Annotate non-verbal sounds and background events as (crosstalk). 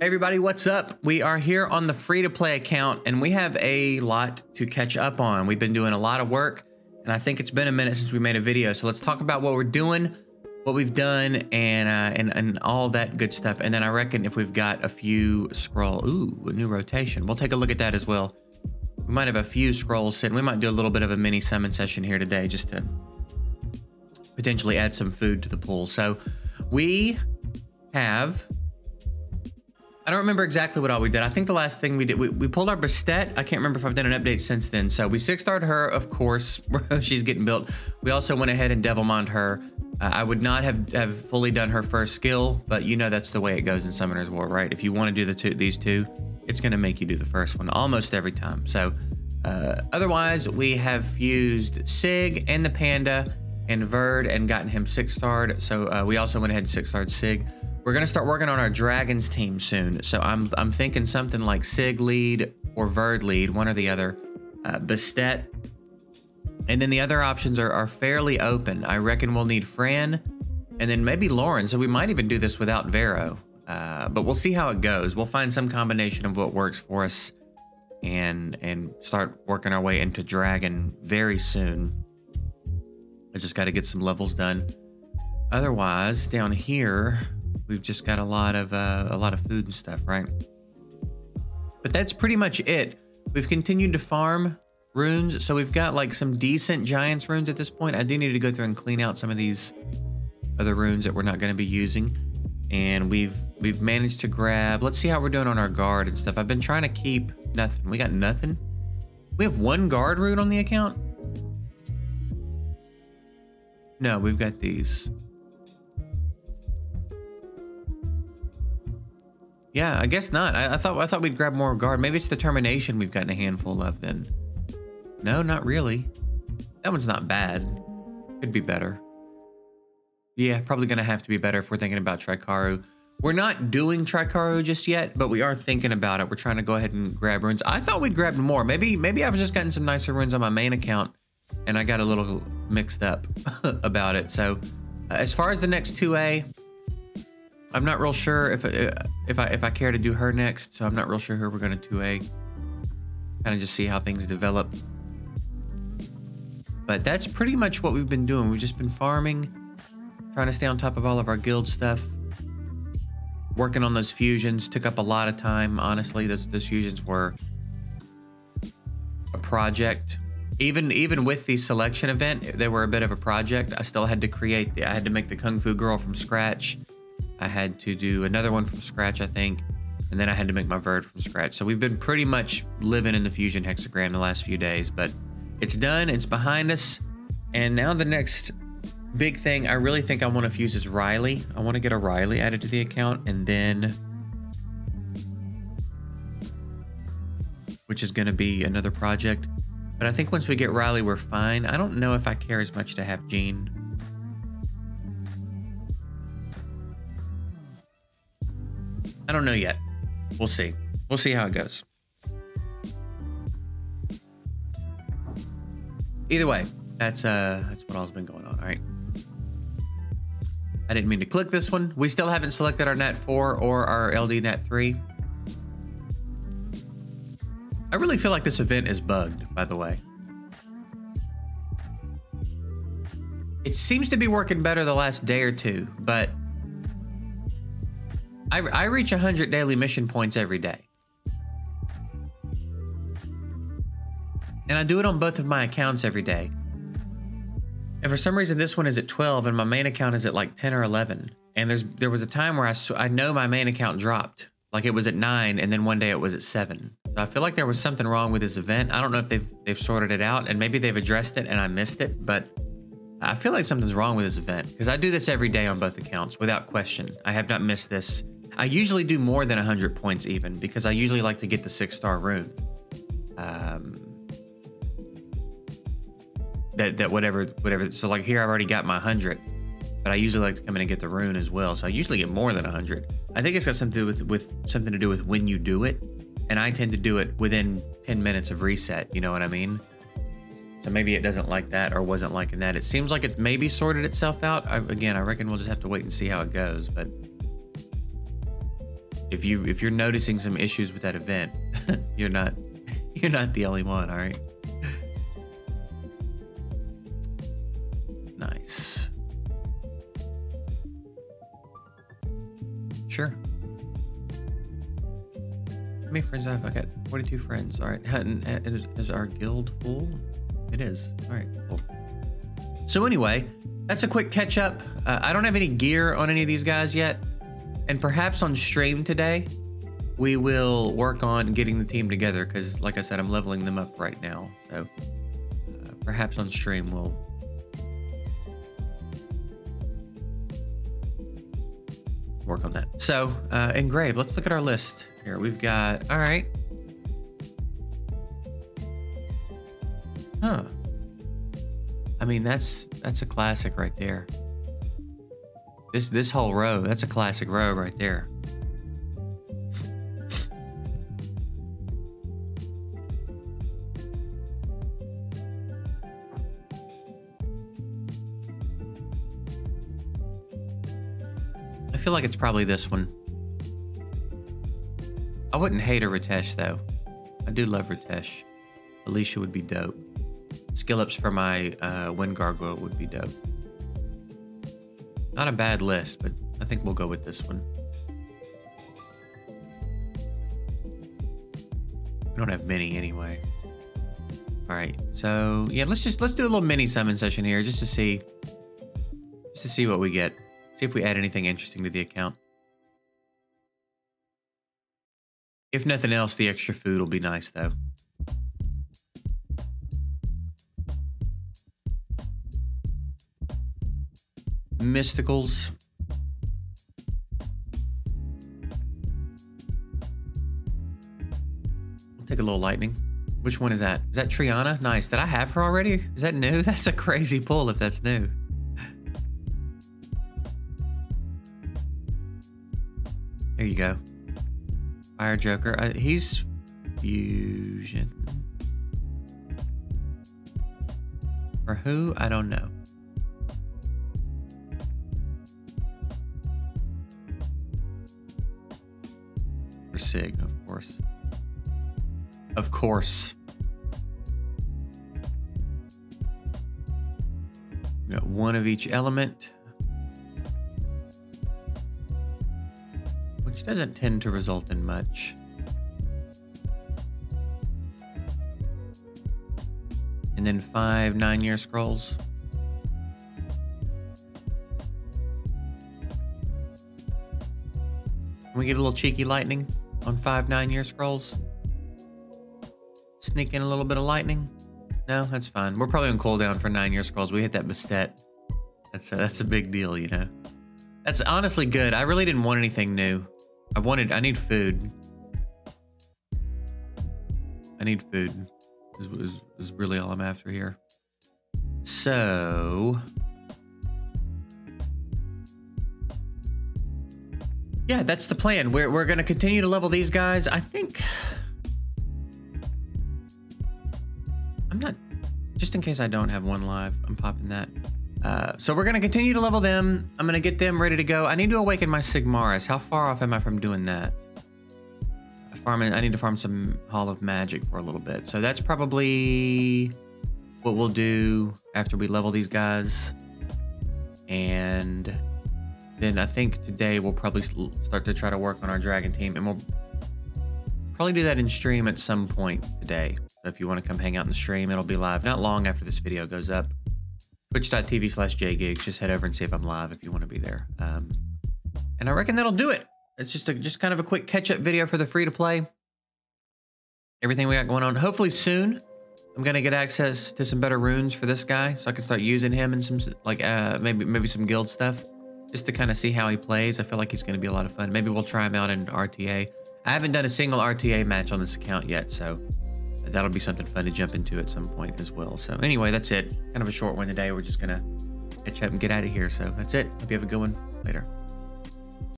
Hey everybody, what's up? We are here on the free to play account and we have a lot to catch up on. We've been doing a lot of work and I think it's been a minute since we made a video. So let's talk about what we're doing, what we've done, and uh, and, and all that good stuff. And then I reckon if we've got a few scroll, ooh, a new rotation. We'll take a look at that as well. We might have a few scrolls sitting. We might do a little bit of a mini summon session here today just to potentially add some food to the pool. So we have I don't remember exactly what all we did. I think the last thing we did, we, we pulled our Bastet. I can't remember if I've done an update since then. So we six starred her, of course. (laughs) She's getting built. We also went ahead and Devilmond her. Uh, I would not have, have fully done her first skill, but you know that's the way it goes in Summoner's War, right? If you want to do the two, these two, it's going to make you do the first one almost every time. So uh, otherwise, we have fused Sig and the Panda and Verd and gotten him six starred. So uh, we also went ahead and six starred Sig. We're gonna start working on our dragons team soon. So I'm I'm thinking something like Sig lead or Verd lead, one or the other. Uh, Bastet. And then the other options are, are fairly open. I reckon we'll need Fran and then maybe Lauren. So we might even do this without Vero. Uh, but we'll see how it goes. We'll find some combination of what works for us and and start working our way into Dragon very soon. I just got to get some levels done. Otherwise, down here, we've just got a lot of uh, a lot of food and stuff, right? But that's pretty much it. We've continued to farm runes, so we've got like some decent giants runes at this point. I do need to go through and clean out some of these other runes that we're not going to be using. And we've we've managed to grab. Let's see how we're doing on our guard and stuff. I've been trying to keep nothing. We got nothing. We have one guard rune on the account. No, we've got these. Yeah, I guess not. I, I, thought I thought we'd grab more guard. Maybe it's the determination we've gotten a handful of then. No, not really. That one's not bad. Could be better. Yeah, probably gonna have to be better if we're thinking about Tricaru. We're not doing Tricaru just yet, but we are thinking about it. We're trying to go ahead and grab runes. I thought we'd grab more. Maybe maybe I've just gotten some nicer runes on my main account, and I got a little mixed up (laughs) about it. So, uh, as far as the next 2A, I'm not real sure if uh, if I if I care to do her next, so I'm not real sure who we're gonna 2A. Kind of just see how things develop. But that's pretty much what we've been doing. We've just been farming, trying to stay on top of all of our guild stuff. Working on those fusions took up a lot of time. Honestly, those those fusions were a project. Even even with the selection event, they were a bit of a project. I still had to create the I had to make the Kung Fu girl from scratch I had to do another one from scratch, I think, and then I had to make my verd from scratch. So we've been pretty much living in the fusion hexagram the last few days, but it's done, it's behind us, and now the next big thing I really think I want to fuse is Riley. I want to get a Riley added to the account, and then which is going to be another project. But I think once we get Riley, we're fine. I don't know if I care as much to have Jeanne I don't know yet. We'll see. We'll see how it goes. Either way, that's uh that's what all's been going on. All right. I didn't mean to click this one. We still haven't selected our Nat 4 or our LD Nat 3. I really feel like this event is bugged, by the way. It seems to be working better the last day or two, but I, I reach 100 daily mission points every day. And I do it on both of my accounts every day. And for some reason, this one is at 12 and my main account is at like 10 or 11. And there's there was a time where I, I know my main account dropped. Like it was at 9 and then one day it was at 7. So I feel like there was something wrong with this event. I don't know if they've, they've sorted it out and maybe they've addressed it and I missed it. But I feel like something's wrong with this event because I do this every day on both accounts without question. I have not missed this I usually do more than 100 points even because I usually like to get the six star rune. Um, that that whatever whatever. So like here I've already got my 100, but I usually like to come in and get the rune as well. So I usually get more than 100. I think it's got something to do with with something to do with when you do it, and I tend to do it within 10 minutes of reset. You know what I mean? So maybe it doesn't like that or wasn't liking that. It seems like it maybe sorted itself out. I, again, I reckon we'll just have to wait and see how it goes, but. If you if you're noticing some issues with that event, (laughs) you're not (laughs) you're not the only one, all right? Nice. Sure. How many friends do I have? I got 42 friends. All right. (laughs) Is, is our guild full? It is. All right. Cool. So anyway, that's a quick catch up. Uh, I don't have any gear on any of these guys yet. And perhaps on stream today, we will work on getting the team together because, like I said, I'm leveling them up right now. So uh, perhaps on stream we'll work on that. So, uh, engrave. Let's look at our list here. We've got. All right. Huh. I mean, that's that's a classic right there. This this whole row, that's a classic row right there. I feel like it's probably this one. I wouldn't hate a Ritesh though. I do love Ritesh. Alicia would be dope. Skill ups for my uh, Wind Gargoyle would be dope. Not a bad list, but I think we'll go with this one. We don't have many anyway. All right, so yeah, let's just let's do a little mini summon session here just to see, just to see what we get. See if we add anything interesting to the account. If nothing else, the extra food will be nice though. Mysticals. Take a little lightning. Which one is that? Is that Triana? Nice. Did I have her already? Is that new? (laughs) That's a crazy pull if that's new. There you go. Fire Joker. Uh, he's fusion. For who? I don't know. Sig, of course. Of course. Got one of each element. Which doesn't tend to result in much. And then five nine year scrolls. Can we get a little cheeky lightning? On five nine year scrolls? Sneak in a little bit of lightning? No, that's fine. We're probably on cooldown for nine year scrolls. We hit that Bastet. That's a, that's a big deal, you know. That's honestly good. I really didn't want anything new. I wanted. I need food. I need food. Is, is, is really all I'm after here. So yeah, that's the plan. We're, we're going to continue to level these guys. I think... I'm not... Just in case I don't have one live, I'm popping that. Uh, so we're going to continue to level them. I'm going to get them ready to go. I need to awaken my Sigmarus. How far off am I from doing that? I, farm, I need to farm some Hall of Magic for a little bit. So that's probably what we'll do after we level these guys. And then I think today we'll probably start to try to work on our dragon team and we'll probably do that in stream at some point today. So if you want to come hang out in the stream, it'll be live not long after this video goes up. Twitch.tv slash jgigs. Just head over and see if I'm live if you want to be there. Um, and I reckon that'll do it. It's just a, just kind of a quick catch up video for the free to play. Everything we got going on. Hopefully soon, I'm gonna get access to some better runes for this guy, so I can start using him and some like uh, maybe maybe some guild stuff just to kind of see how he plays. I feel like he's going to be a lot of fun. Maybe we'll try him out in RTA. I haven't done a single RTA match on this account yet, so that'll be something fun to jump into at some point as well. So anyway, that's it. Kind of a short one today. We're just going to catch up and get out of here. So that's it. Hope you have a good one. Later.